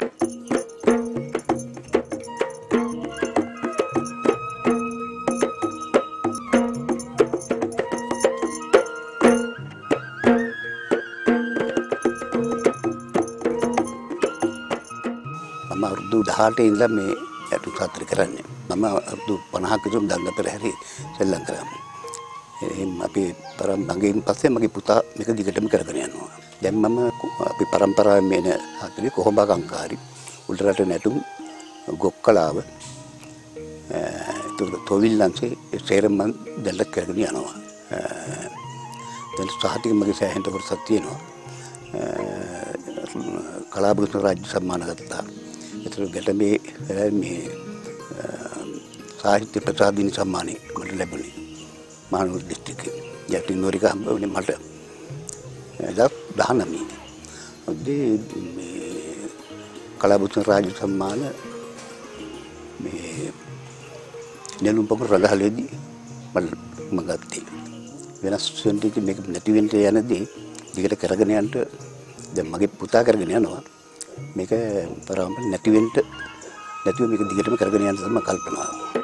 මම අවුරුදු 18 ඉඳලා මේ ඇටු සාත්‍ර කරන්නේ. මම අවුරුදු 50ක විතර දඟතර හැරි සෙල්ලම් කරා. එහෙනම් අපි පරම් මගෙන් පස්සේ මගේ පුතා මේක දිගටම කරගෙන යනවා. දැන් මම අපි පරම්පරාවෙන් මේන හතරේ කොහොඹ කංකාරි උල්රට නැටුම් ගොක්කලාව එතකොට තොවිල්ලන්සේ සේරම මම දැල්ල කරගෙන යනවා. දැන් සහතික මගේ සෑහෙන කොටසක් තියෙනවා. කලාපෘෂ්ණ රාජ්‍ය සම්මාන ගත්තා. ඒතර ගැටඹේ මේ සාහිත්‍ය ප්‍රසාදිනි සම්මානය මට ලැබුණේ මහනුවර දිස්ත්‍රික්කේ. යටි නෝරික හම්බ වුණේ මට. එදා 19. ඔද්දී මේ කලාපෘෂ්ණ රාජ්‍ය සම්මාන මේ නෙළුම් පොකුර රඟහලේදී මම ගත්තේ. වෙනස් වෙන්න මේක නැති වෙන්න යනදී දිගට කරගෙන යන්න දැන් මගේ පුතා කරගෙන යනවා. මේක පරාම නැති වෙන්න නැතිව මේක දිගටම කරගෙන යන්න තමයි කල්පනාව.